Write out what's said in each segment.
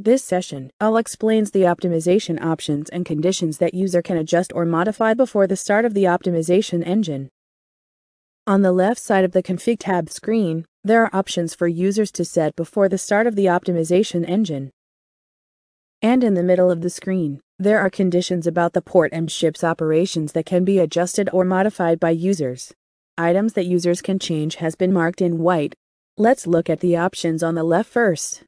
This session, I'll explains the optimization options and conditions that user can adjust or modify before the start of the optimization engine. On the left side of the Config tab screen, there are options for users to set before the start of the optimization engine. And in the middle of the screen, there are conditions about the port and ship's operations that can be adjusted or modified by users. Items that users can change has been marked in white. Let's look at the options on the left first.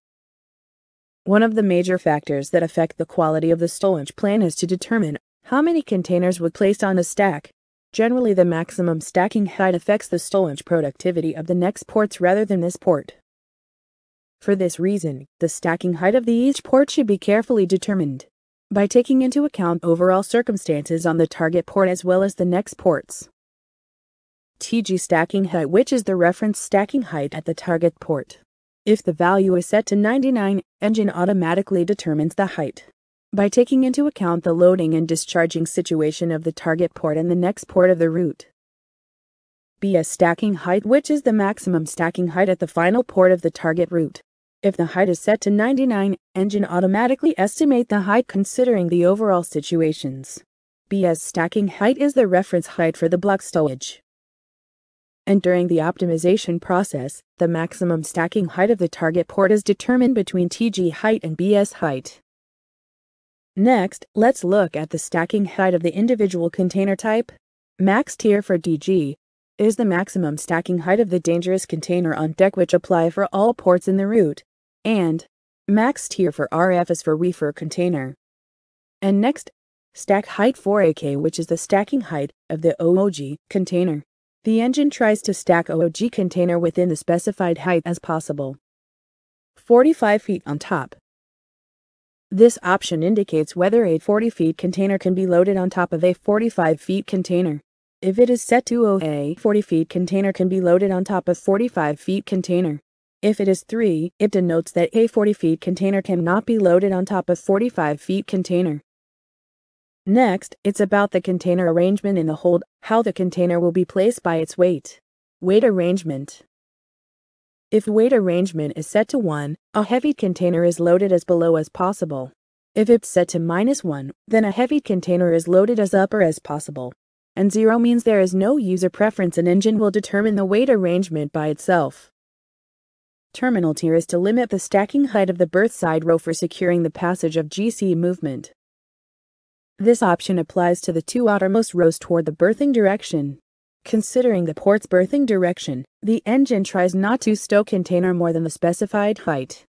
One of the major factors that affect the quality of the stowage plan is to determine how many containers would placed on a stack. Generally, the maximum stacking height affects the storage productivity of the next ports rather than this port. For this reason, the stacking height of the each port should be carefully determined by taking into account overall circumstances on the target port as well as the next ports. TG stacking height which is the reference stacking height at the target port. If the value is set to 99, engine automatically determines the height by taking into account the loading and discharging situation of the target port and the next port of the route. BS stacking height, which is the maximum stacking height at the final port of the target route. If the height is set to 99, engine automatically estimate the height considering the overall situations. BS stacking height is the reference height for the block storage. And during the optimization process, the maximum stacking height of the target port is determined between TG height and BS height. Next, let's look at the stacking height of the individual container type. Max tier for DG is the maximum stacking height of the dangerous container on deck which apply for all ports in the route, and max tier for RF is for reefer container. And next, stack height 4AK which is the stacking height of the OOG container. The engine tries to stack OOG container within the specified height as possible. 45 feet on top. This option indicates whether a 40 feet container can be loaded on top of a 45 feet container. If it is set to a 40 feet container can be loaded on top of 45 feet container. If it is 3, it denotes that a 40 feet container cannot be loaded on top of 45 feet container. Next, it's about the container arrangement in the hold, how the container will be placed by its weight. Weight arrangement. If weight arrangement is set to 1, a heavy container is loaded as below as possible. If it's set to minus 1, then a heavy container is loaded as upper as possible. And 0 means there is no user preference and engine will determine the weight arrangement by itself. Terminal tier is to limit the stacking height of the berth side row for securing the passage of GC movement. This option applies to the two outermost rows toward the berthing direction. Considering the port's berthing direction, the engine tries not to stow container more than the specified height.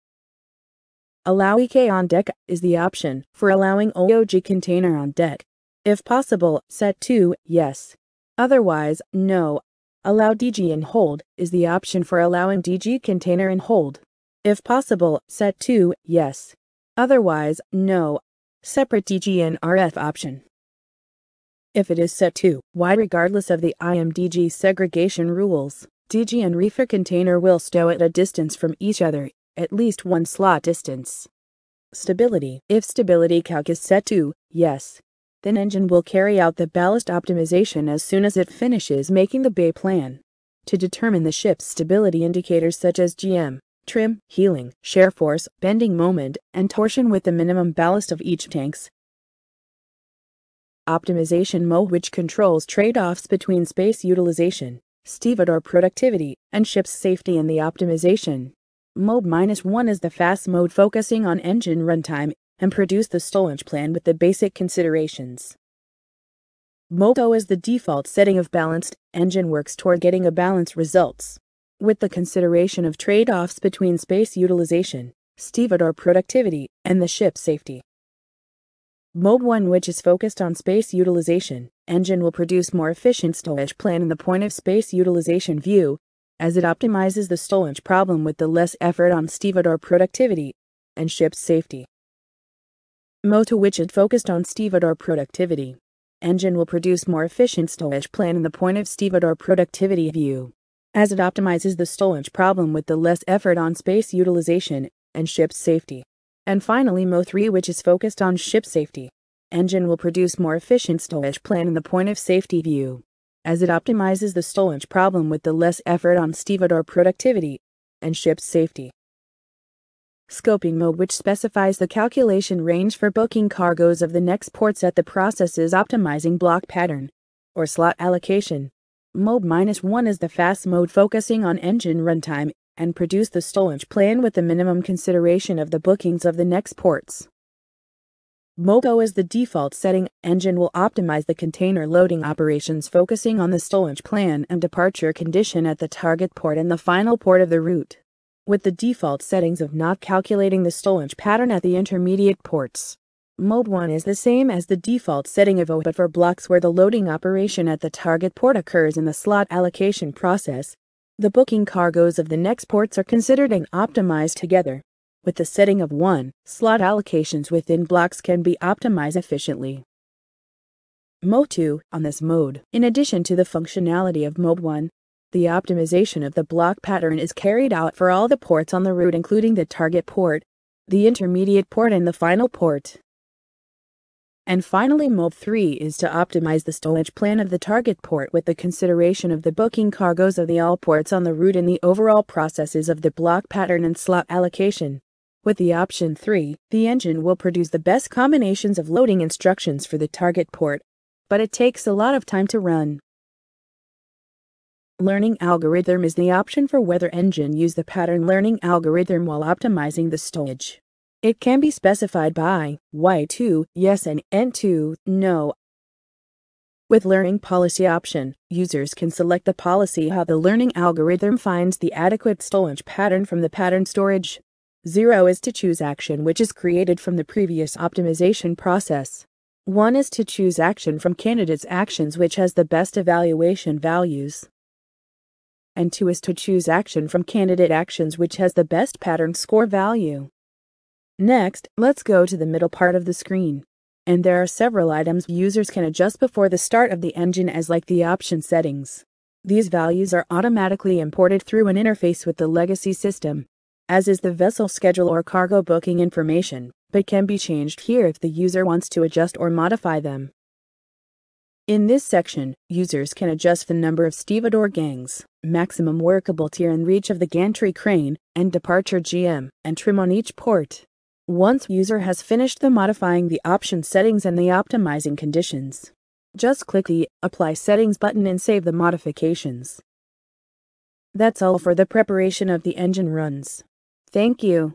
Allow EK on deck is the option for allowing OOG container on deck. If possible, set to yes. Otherwise, no. Allow DG in hold is the option for allowing DG container in hold. If possible, set to yes. Otherwise, no. Separate DG and RF option. If it is set to Y regardless of the IMDG segregation rules, DG and reefer container will stow at a distance from each other, at least one slot distance. Stability If stability calc is set to yes, then engine will carry out the ballast optimization as soon as it finishes making the bay plan. To determine the ship's stability indicators such as GM, trim, healing, shear force, bending moment, and torsion with the minimum ballast of each tanks, optimization mode which controls trade-offs between space utilization, stevedore productivity, and ship's safety in the optimization. Mode minus 1 is the fast mode focusing on engine runtime and produce the stowage plan with the basic considerations. Mode O is the default setting of balanced, engine works toward getting a balanced results. With the consideration of trade-offs between space utilization, stevedore productivity, and the ship's safety. Mode 1 which is focused on space utilization, engine will produce more efficient stowage plan in the point of space utilization view, as it optimizes the stowage problem with the less effort on stevedore productivity and ship's safety. Mode 2 which is focused on stevedore productivity, engine will produce more efficient stowage plan in the point of stevedore productivity view, as it optimizes the stowage problem with the less effort on space utilization and ship's safety. And finally Mode 3 which is focused on ship safety. Engine will produce more efficient stowage plan in the point of safety view, as it optimizes the stowage problem with the less effort on stevedore productivity and ship safety. Scoping mode which specifies the calculation range for booking cargoes of the next ports at the processes optimizing block pattern or slot allocation. Mode minus 1 is the fast mode focusing on engine runtime and produce the stowage plan with the minimum consideration of the bookings of the next ports. Mode O is the default setting. Engine will optimize the container loading operations focusing on the stowage plan and departure condition at the target port and the final port of the route. With the default settings of not calculating the stowage pattern at the intermediate ports. Mode 1 is the same as the default setting of O but for blocks where the loading operation at the target port occurs in the slot allocation process. The booking cargoes of the next ports are considered and optimized together. With the setting of 1, slot allocations within blocks can be optimized efficiently. Mode 2, on this mode, in addition to the functionality of Mode 1, the optimization of the block pattern is carried out for all the ports on the route including the target port, the intermediate port and the final port. And finally, Mode 3 is to optimize the stowage plan of the target port with the consideration of the booking cargoes of the all ports on the route and the overall processes of the block pattern and slot allocation. With the option 3, the engine will produce the best combinations of loading instructions for the target port, but it takes a lot of time to run. Learning algorithm is the option for whether engine use the pattern learning algorithm while optimizing the stowage. It can be specified by Y2, yes and N2, no. With Learning Policy option, users can select the policy how the learning algorithm finds the adequate stowage pattern from the pattern storage. Zero is to choose action which is created from the previous optimization process. 1 is to choose action from candidate's actions which has the best evaluation values. And 2 is to choose action from candidate actions which has the best pattern score value. Next, let's go to the middle part of the screen. And there are several items users can adjust before the start of the engine as like the option settings. These values are automatically imported through an interface with the legacy system, as is the vessel schedule or cargo booking information, but can be changed here if the user wants to adjust or modify them. In this section, users can adjust the number of stevedore gangs, maximum workable tier and reach of the gantry crane, and departure GM, and trim on each port. Once user has finished the modifying the option settings and the optimizing conditions, just click the Apply Settings button and save the modifications. That's all for the preparation of the engine runs. Thank you.